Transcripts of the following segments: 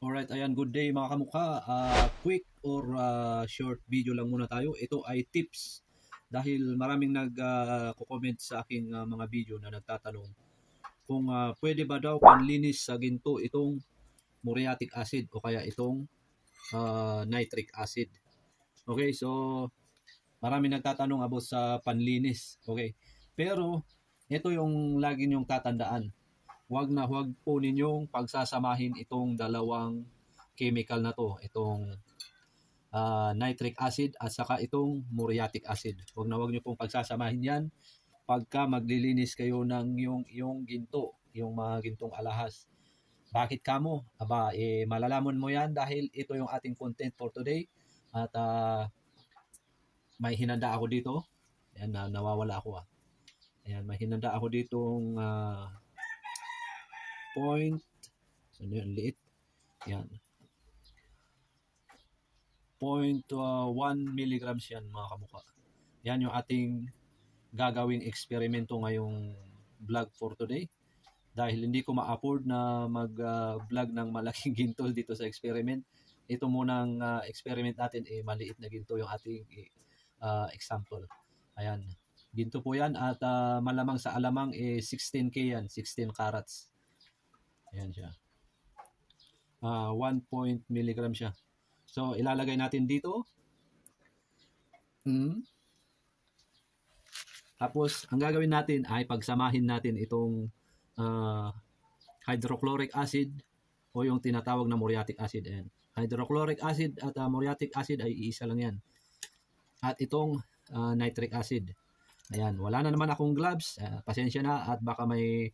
Alright, ayan, good day mga kamukha. Ah, quick or ah, short video lang muna tayo. Ito ay tips dahil maraming nag-comment sa aking ah, mga video na nagtatanong kung ah, pwede ba daw panlinis sa ginto itong muriatic acid o kaya itong ah, nitric acid. Okay, so maraming nagtatanong about sa panlinis. Okay, pero ito yung lagi niyong tatandaan wag na wag po ninyong pagsasamahin itong dalawang chemical na to, itong ah, nitric acid at saka itong muriatic acid. Wag na wag niyo pong pagsasamahin yan pagka maglilinis kayo ng yung, yung ginto, yung mga gintong alahas. Bakit kamo? Aba, eh, malalaman mo yan dahil ito yung ating content for today. At ah, may hinanda ako dito. Ayan, na, nawawala ako ah. Ayan, may hinanda ako ditong ah, point. So yun, liit. Yan. 0.1 milligrams yan mga kamukha. Yan yung ating gagawing eksperimento ngayong vlog for today. Dahil hindi ko ma-afford na mag-vlog ng malaking gintol dito sa experiment. Ito munang uh, experiment natin. Eh maliit na ginto yung ating uh, example. Ayan. Ginto po yan at uh, malamang sa alamang eh 16k yan. 16 carats Ayan siya. Uh, 1 point milligram siya. So, ilalagay natin dito. Mm. Tapos, ang gagawin natin ay pagsamahin natin itong uh, hydrochloric acid o yung tinatawag na muriatic acid. Ayan. Hydrochloric acid at uh, muriatic acid ay iisa lang yan. At itong uh, nitric acid. Ayan, wala na naman akong gloves. Uh, pasensya na at baka may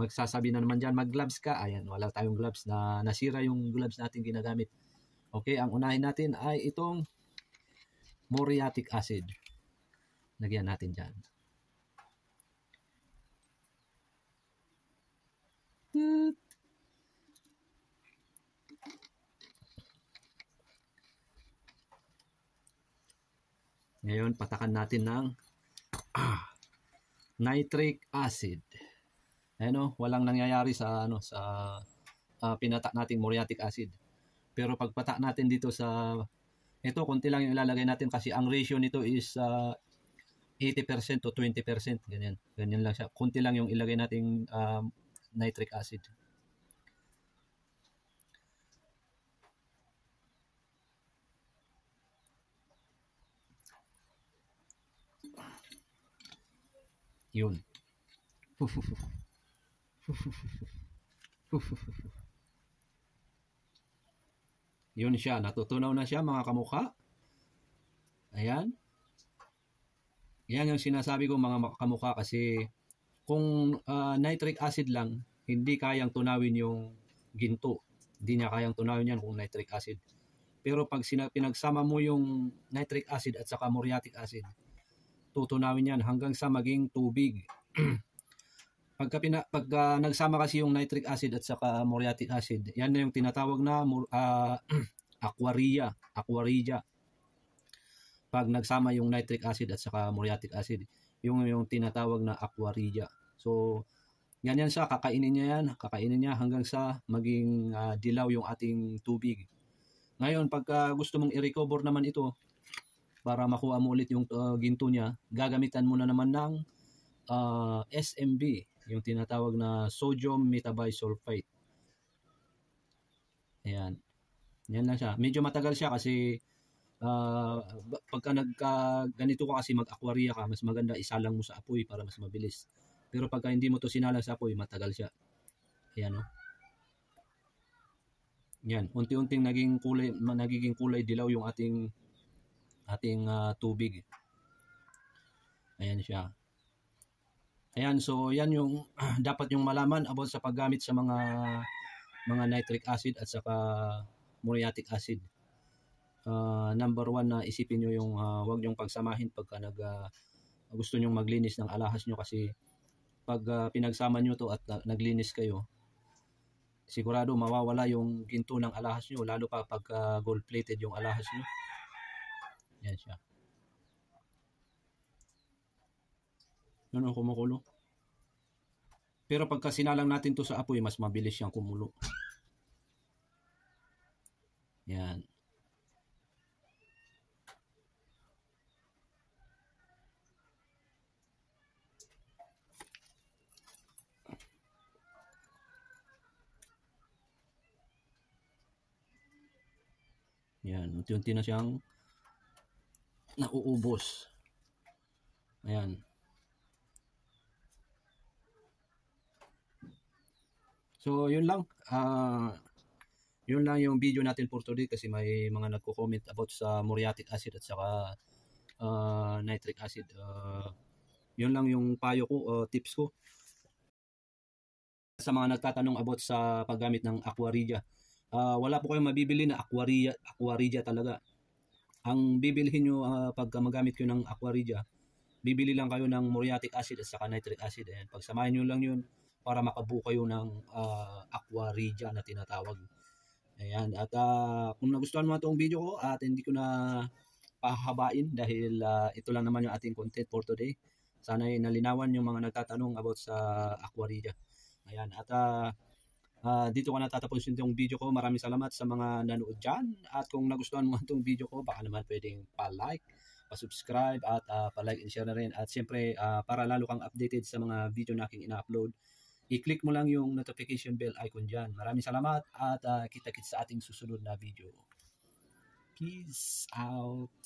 magsasabi na naman dyan, mag-gloves ka. Ayan, wala tayong gloves na nasira yung gloves natin ginagamit. Okay, ang unahin natin ay itong muriatic acid. Lagyan natin dyan. Ngayon, patakan natin ng ah, nitric acid. Ano, walang nangyayari sa ano sa uh, pinatak nating muriatic acid. Pero pagpatak natin dito sa ito konti lang yung ilalagay natin kasi ang ratio nito is uh, 80% to 20%, ganyan. Ganyan lang siya. Konti lang yung ilagay nating uh, nitric acid. Yun. Yun siya, natutunaw na siya mga kamukha. Ayan. Yan yung sinasabi ko mga kamukha kasi kung uh, nitric acid lang, hindi kayang tunawin yung ginto. Hindi niya kayang tunawin yan kung nitric acid. Pero pag pinagsama mo yung nitric acid at saka muriatic acid, tutunawin yan hanggang sa maging tubig. pagka, pina, pagka nagsama kasi yung nitric acid at saka muriatic acid, yan na yung tinatawag na uh, aquaria, aquaria. Pag nagsama yung nitric acid at saka muriatic acid, yung yung tinatawag na aquaria. So, yan yan siya, kakainin niya yan, kakainin niya hanggang sa maging uh, dilaw yung ating tubig. Ngayon, pagka gusto mong i-recover naman ito, para makuha mo ulit yung uh, ginto niya, gagamitan mo na naman ng uh, SMB, yung tinatawag na sodium metabisulfite. Ayan. Yan lang siya. Medyo matagal siya kasi uh, pagka nagka ganito ka kasi mag-aquaria ka, mas maganda isalang mo sa apoy para mas mabilis. Pero pagka hindi mo to sinalang sa apoy, matagal siya. Ayan o. Oh. Yan, unti-unting naging kulay nagiging kulay dilaw yung ating ating uh, tubig. Ayan siya. Ayan, so yan yung dapat yung malaman about sa paggamit sa mga mga nitric acid at saka muriatic acid. Uh, number one na isipin nyo yung uh, wag nyong pagsamahin pagka nag, uh, gusto nyong maglinis ng alahas nyo kasi pag uh, pinagsama nyo to at uh, naglinis kayo, sigurado mawawala yung ginto ng alahas nyo lalo pa pag uh, gold plated yung alahas nyo. Yan siya. Ang kumukulo. Pero pagka sinalang natin to sa apoy, mas mabilis siyang kumulo. Yan. Yan, unti-unti na siyang nauubos. Ayan. So, yun lang. Ah, yun lang yung video natin for today kasi may mga nagko-comment about sa muriatic acid at saka ah, nitric acid. Ah, yun lang yung payo ko, o tips ko. Sa mga nagtatanong about sa paggamit ng Aquarija. Ah, wala po kayong mabibili na Aquarija, Aquarija talaga. Ang bibilhin nyo ah, pag magamit kayo ng Aquarija, bibili lang kayo ng muriatic acid at saka nitric acid. Ayan. Pagsamahin nyo lang yun para makabuo kayo ng uh, Aquarija na tinatawag. Ayan. At ah, kung nagustuhan mo itong video ko at hindi ko na pahabain dahil ah, ito lang naman yung ating content for today. Sana ay nalinawan yung mga nagtatanong about sa Aquarija. Ayan. At ah, ah, dito ko natatapos yung video ko. Maraming salamat sa mga nanood dyan. At kung nagustuhan mo itong video ko, baka naman pwedeng pa-like, pa-subscribe at ah, pa-like and share na rin. At siyempre, ah, para lalo kang updated sa mga video na aking ina-upload, i-click mo lang yung notification bell icon dyan. Maraming salamat at ah, kita-kits sa ating susunod na video. Peace out.